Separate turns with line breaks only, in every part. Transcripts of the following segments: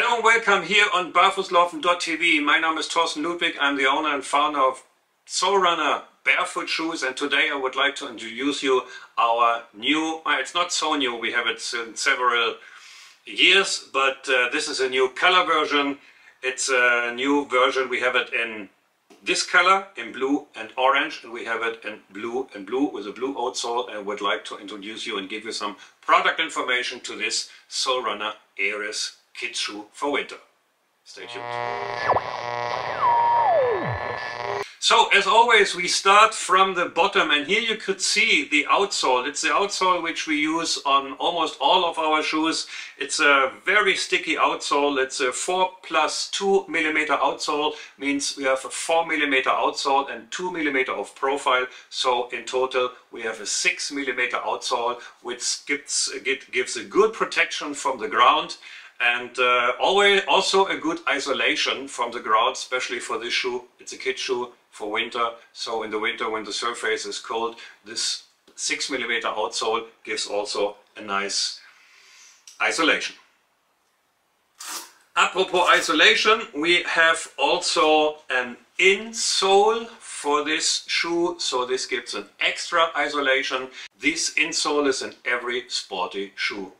Hello and welcome here on Barfußlaufen.tv. My name is Thorsten Ludwig. I'm the owner and founder of Sole Runner barefoot shoes and today I would like to introduce you our new, well, it's not so new, we have it several years, but uh, this is a new color version. It's a new version, we have it in this color, in blue and orange, and we have it in blue and blue with a blue outsole and would like to introduce you and give you some product information to this Soulrunner Eris kids shoe for winter. Stay tuned. So as always we start from the bottom and here you could see the outsole. It's the outsole which we use on almost all of our shoes. It's a very sticky outsole. It's a 4 plus 2 millimeter outsole means we have a 4 millimeter outsole and 2 millimeter of profile. So in total we have a 6 millimeter outsole which gives, gives a good protection from the ground and uh, always also a good isolation from the ground, especially for this shoe. It's a kid shoe for winter. So in the winter when the surface is cold, this 6 millimeter outsole gives also a nice isolation. Apropos isolation, we have also an insole for this shoe, so this gives an extra isolation. This insole is in every sporty shoe.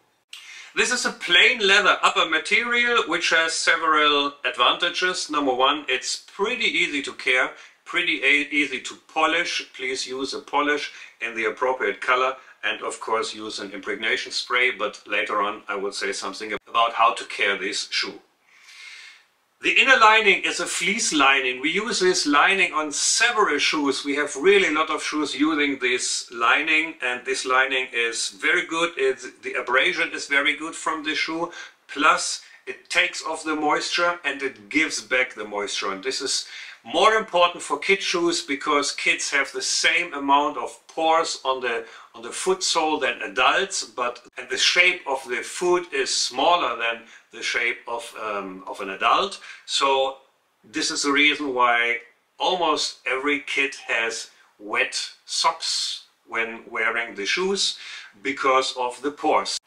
This is a plain leather upper material which has several advantages. Number one, it's pretty easy to care pretty easy to polish. Please use a polish in the appropriate color and of course use an impregnation spray, but later on I will say something about how to care this shoe. The inner lining is a fleece lining. We use this lining on several shoes. We have really a lot of shoes using this lining and this lining is very good. It's, the abrasion is very good from the shoe. Plus it takes off the moisture and it gives back the moisture. And this is more important for kid shoes because kids have the same amount of pores on the on the foot sole than adults, but the shape of the foot is smaller than the shape of um, of an adult. So this is the reason why almost every kid has wet socks when wearing the shoes because of the pores.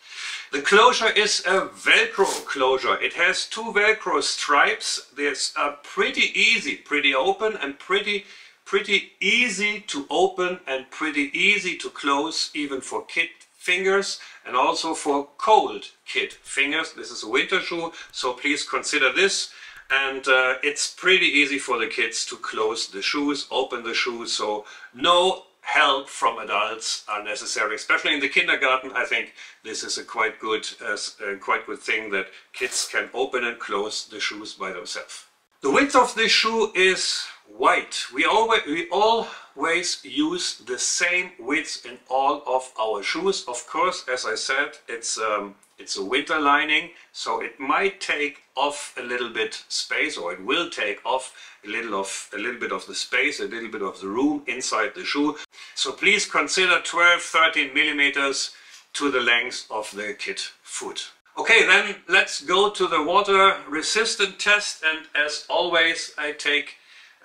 The closure is a velcro closure. It has two velcro stripes. There's are pretty easy, pretty open and pretty pretty easy to open and pretty easy to close even for kid fingers and also for cold kid fingers. This is a winter shoe so please consider this and uh, it's pretty easy for the kids to close the shoes, open the shoes so no help from adults are necessary, especially in the kindergarten. I think this is a quite good, uh, a quite good thing that kids can open and close the shoes by themselves. The width of this shoe is wide. We always, we always use the same width in all of our shoes. Of course, as I said, it's um, it's a winter lining, so it might take off a little bit space, or it will take off a little of a little bit of the space, a little bit of the room inside the shoe. So please consider 12, 13 millimeters to the length of the kid foot. Okay, then let's go to the water resistant test, and as always, I take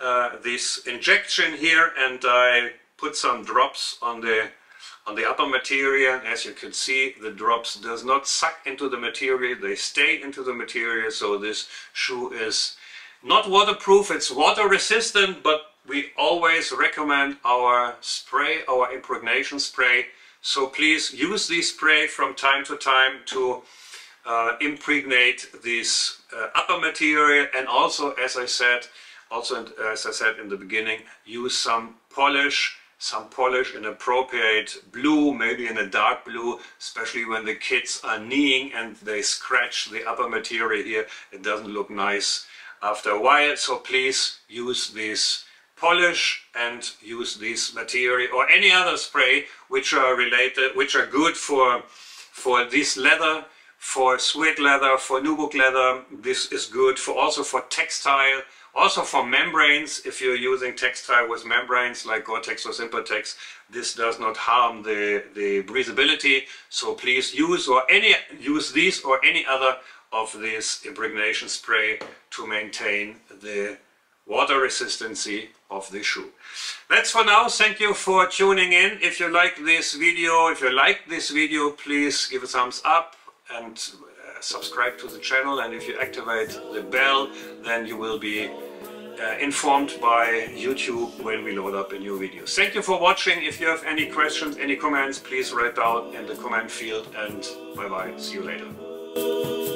uh, this injection here and I put some drops on the on the upper material as you can see the drops does not suck into the material they stay into the material so this shoe is not waterproof it's water resistant but we always recommend our spray our impregnation spray. So please use this spray from time to time to uh, impregnate this uh, upper material and also as I said also as I said in the beginning use some polish some polish in appropriate blue, maybe in a dark blue, especially when the kids are kneeing and they scratch the upper material here. It doesn't look nice after a while, so please use this polish and use this material or any other spray which are related, which are good for, for this leather, for suede leather, for nubuck leather. This is good for also for textile also for membranes, if you're using textile with membranes like Gore-Tex or Sympatex, this does not harm the, the breathability. So please use or any use these or any other of this impregnation spray to maintain the water resistancy of the shoe. That's for now. Thank you for tuning in. If you like this video, if you like this video, please give a thumbs up and uh, subscribe to the channel and if you activate the bell then you will be uh, informed by YouTube when we load up a new video. Thank you for watching. If you have any questions, any comments, please write down in the comment field and bye bye. See you later.